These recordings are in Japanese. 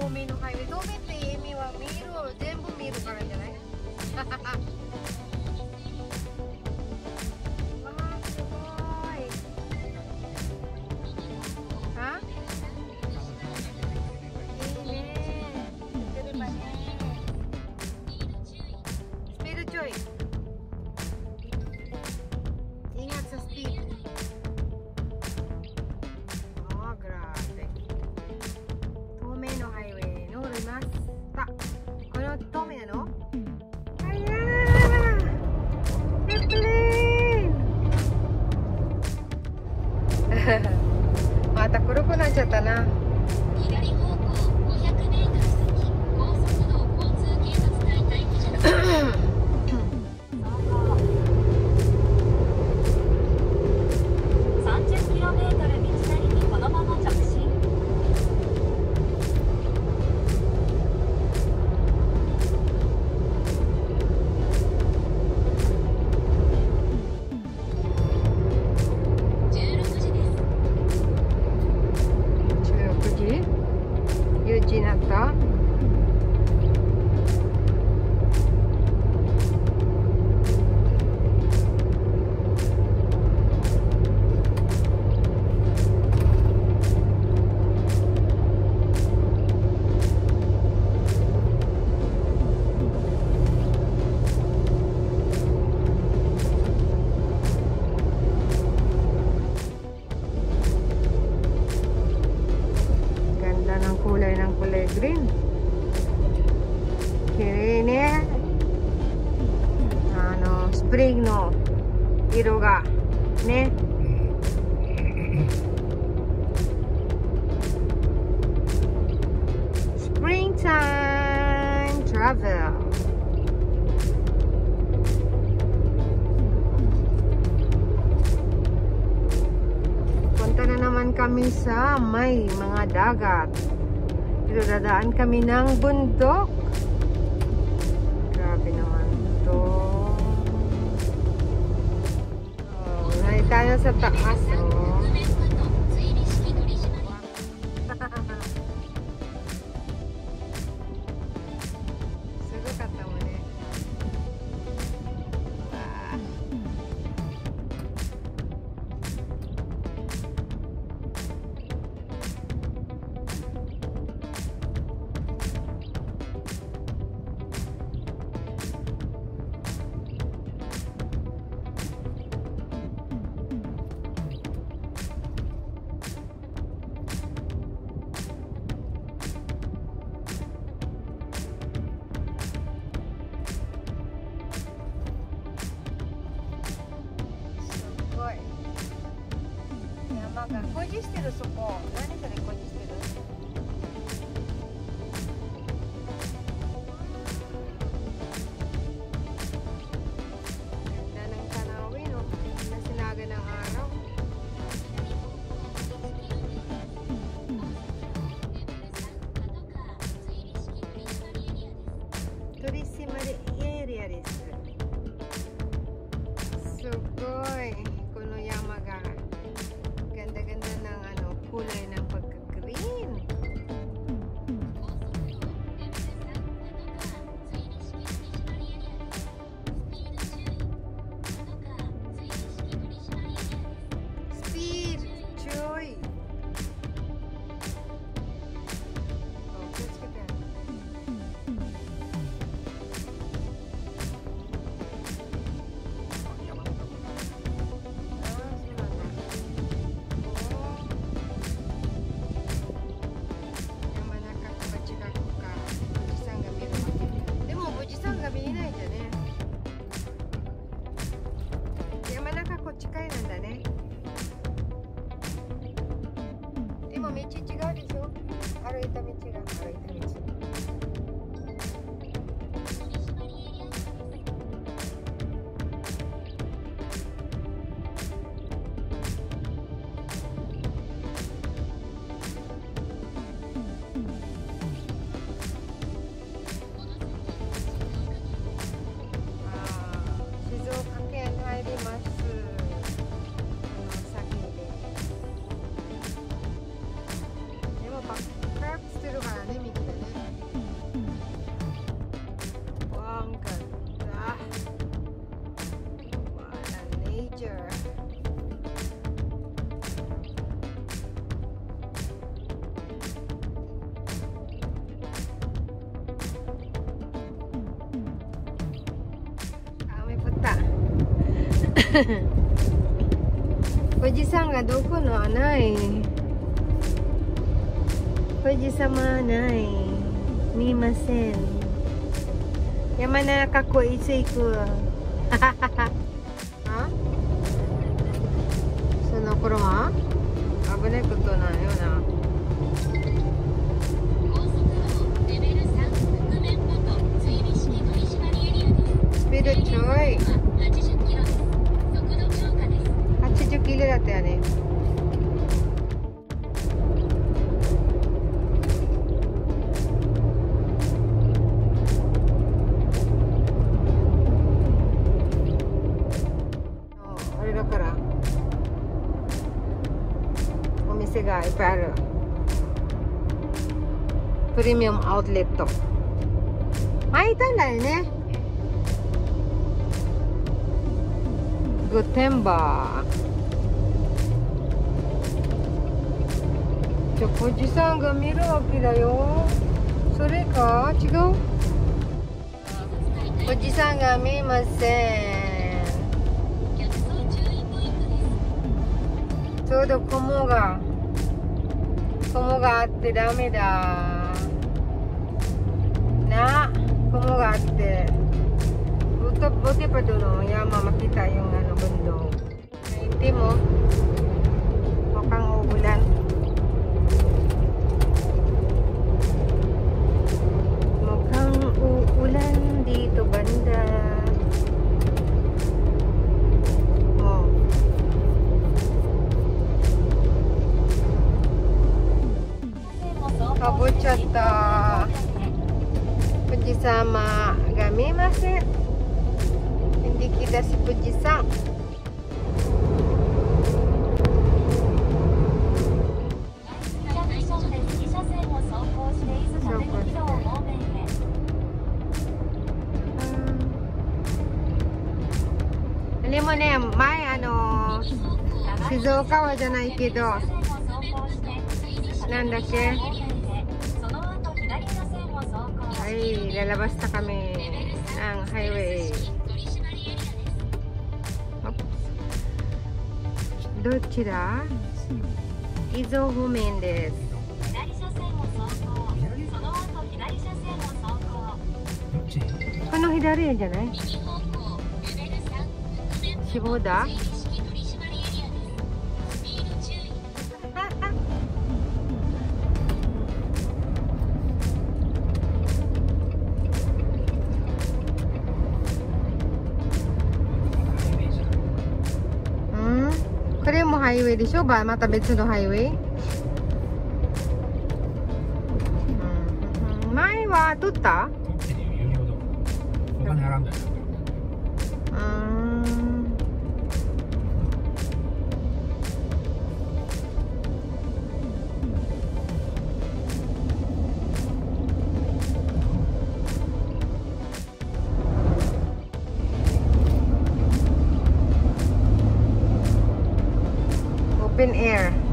透明のハイウェイ透明って意味は見える全部見るからじゃない？सकता ना green. ねあのスプリングの色がねスプリングタイムトラベル eh. ano, Punta na naman kami sa may mga dagat dadaan kami ng bundok. Grabe naman to. So, nalita na sa taas. Oh. 工事してるそこ何それ工事してる富士山がどこのはない。富士山はない。見ません。山中湖いつ行く。あ？その頃は？危ないことないよな。高速道レベル3覆面元追尾式取締エリアです。スピードちょいです80キロだったよね。あれだから。お店がいっぱいある。プレミアムアウトレット。前いたんだよね。グテンバーじゃあ富士山が見るわけだよ。それか？違う？富士山が見えません。ちょうど雲が雲があってダメだ。な雲があって。buti, buti pa doon oh, yama makita yung ano bundok hindi mo mukhang uulan dito banda ohかぼちゃった富士山が見えません hindi kita si Fuji alam mo na yan, may ano 静岡はじゃないけどなんだっけ？その後左車線を走行 ay lalabas na kami ng ちら伊豆方面です。左車線を走行その後左車線を走行。この左じゃない？死亡だ？うん？これもハイウェイでしょ？ばまた別のハイウェイ？うん。前は取った？取ってるよ有料だからお金払うんだよ。うーん open air.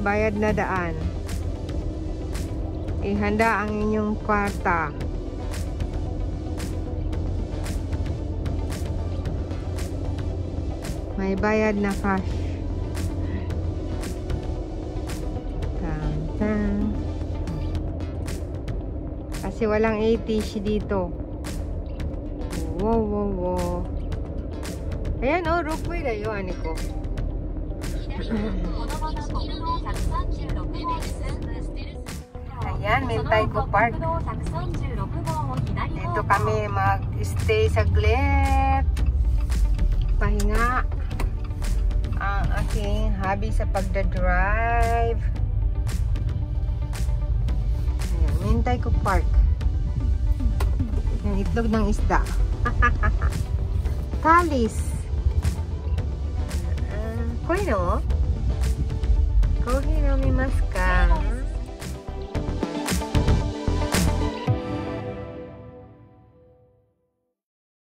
Bayad na daan. Ihanda ang inyong kwarta. May bayad na cash. Tan, tan. Kasi walang ATC dito. Wow, wow, wow. Ayan, oh, ropeway na yun, ko. Ayan, Mintayko Park. Dito kami mag-stay saglit. Pahinga. Ang aking hobby sa pagda-drive. Ayan, Mintayko Park. Yung itlog ng isda. Talis. こいいのコーヒー飲みますか？